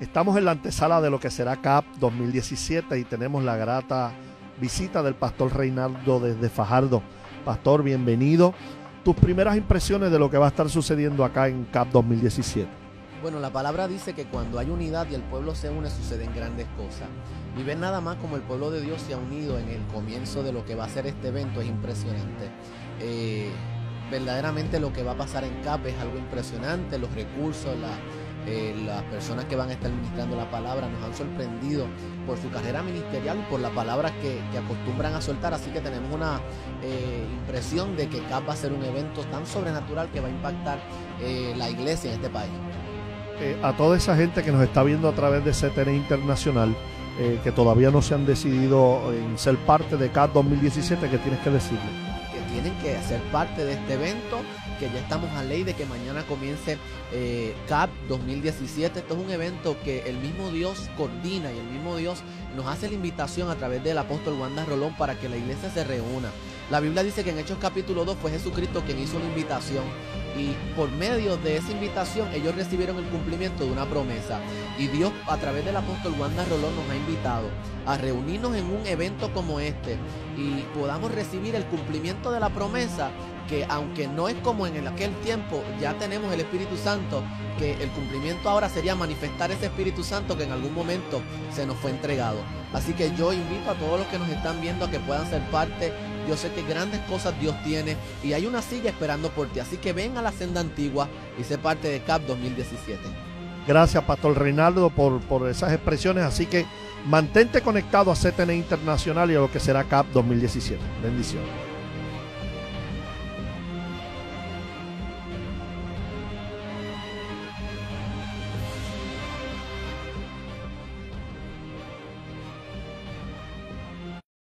Estamos en la antesala de lo que será CAP 2017 y tenemos la grata visita del pastor Reinaldo desde Fajardo. Pastor, bienvenido. Tus primeras impresiones de lo que va a estar sucediendo acá en CAP 2017. Bueno, la palabra dice que cuando hay unidad y el pueblo se une suceden grandes cosas. Y ver nada más como el pueblo de Dios se ha unido en el comienzo de lo que va a ser este evento es impresionante. Eh, verdaderamente lo que va a pasar en CAP es algo impresionante, los recursos, la, eh, las personas que van a estar ministrando la palabra nos han sorprendido por su carrera ministerial y por las palabras que, acostumbran a soltar. Así que tenemos una eh, impresión de que CAP va a ser un evento tan sobrenatural que va a impactar eh, la iglesia en este país. a toda esa gente que nos está viendo a través de CTN Internacional, que todavía no se han decidido en ser parte de CAP 2017, ¿qué tienes que decirle? Tienen que ser parte de este evento que ya estamos a ley de que mañana comience eh, CAP 2017. Esto es un evento que el mismo Dios coordina y el mismo Dios nos hace la invitación a través del apóstol Wanda Rolón para que la iglesia se reúna. La Biblia dice que en Hechos capítulo 2 fue Jesucristo quien hizo la invitación y por medio de esa invitación ellos recibieron el cumplimiento de una promesa. Y Dios a través del apóstol Wanda Rolón nos ha invitado a reunirnos en un evento como este y podamos recibir el cumplimiento de la promesa que aunque no es como en aquel tiempo, ya tenemos el Espíritu Santo, que el cumplimiento ahora sería manifestar ese Espíritu Santo que en algún momento se nos fue entregado. Así que yo invito a todos los que nos están viendo a que puedan ser parte. Yo sé que grandes cosas Dios tiene y hay una silla esperando por ti. Así que ven a la senda antigua y sé parte de CAP 2017. Gracias, Pastor Reinaldo, por, por esas expresiones. Así que mantente conectado a CTN Internacional y a lo que será CAP 2017. Bendiciones.